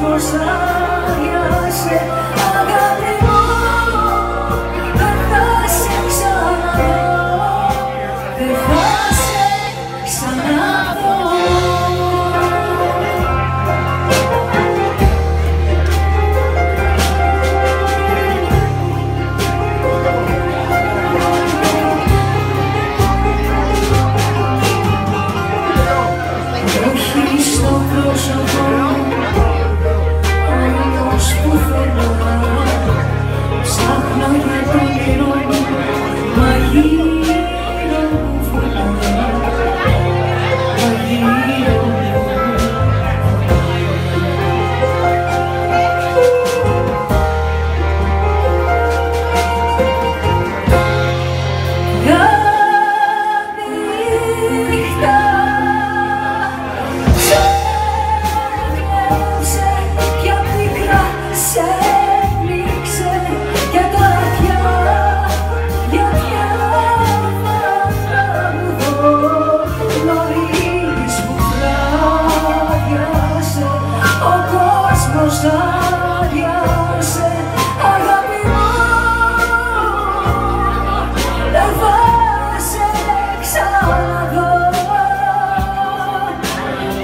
Musa, Yasir, Aga. Ψάχνω για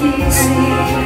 keep me